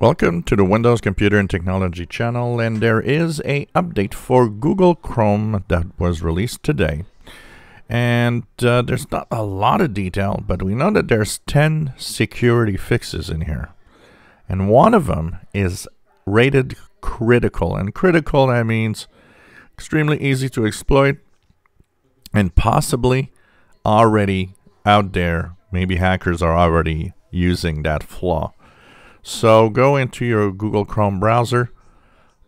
Welcome to the Windows Computer and Technology channel and there is a update for Google Chrome that was released today. And uh, there's not a lot of detail, but we know that there's 10 security fixes in here. And one of them is rated critical. And critical, that means extremely easy to exploit and possibly already out there. Maybe hackers are already using that flaw. So go into your Google Chrome browser,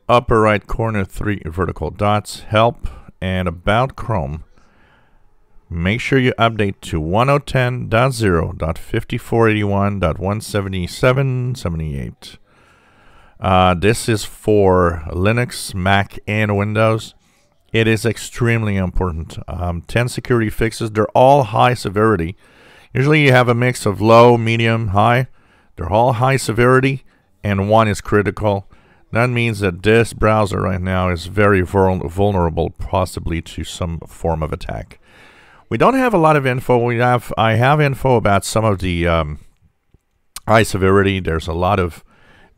upper right corner, three vertical dots, help and about Chrome. Make sure you update to 10.0.5481.177.78. Uh, this is for Linux, Mac, and Windows. It is extremely important. Um, 10 security fixes, they're all high severity. Usually you have a mix of low, medium, high. They're all high severity and one is critical. That means that this browser right now is very vulnerable possibly to some form of attack. We don't have a lot of info. We have I have info about some of the um, high severity. There's a lot of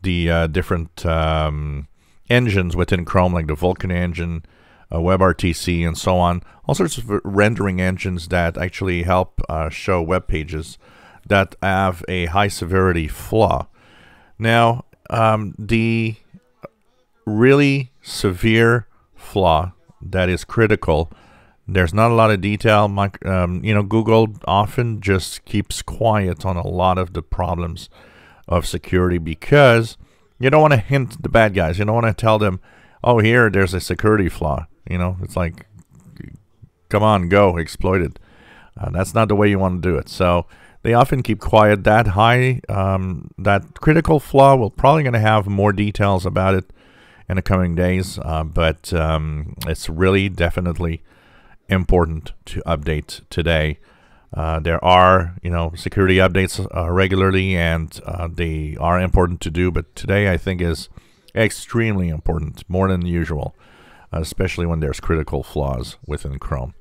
the uh, different um, engines within Chrome like the Vulkan engine, uh, WebRTC and so on. All sorts of rendering engines that actually help uh, show web pages that have a high severity flaw. Now, um, the really severe flaw that is critical, there's not a lot of detail. My, um, you know, Google often just keeps quiet on a lot of the problems of security because you don't want to hint the bad guys. You don't want to tell them, oh, here, there's a security flaw. You know, it's like, come on, go, exploit it. Uh, that's not the way you want to do it. So, they often keep quiet. That high, um, that critical flaw, we're probably going to have more details about it in the coming days, uh, but um, it's really definitely important to update today. Uh, there are, you know, security updates uh, regularly, and uh, they are important to do. But today, I think is extremely important, more than usual, especially when there's critical flaws within Chrome.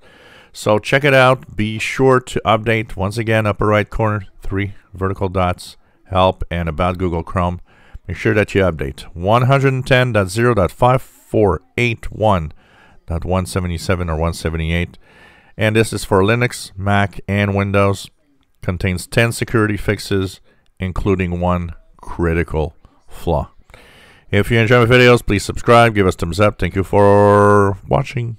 So check it out. Be sure to update. Once again, upper right corner, three vertical dots, help, and about Google Chrome. Make sure that you update 110.0.5481.177 or 178. And this is for Linux, Mac, and Windows. Contains 10 security fixes, including one critical flaw. If you enjoy my videos, please subscribe, give us thumbs up. Thank you for watching.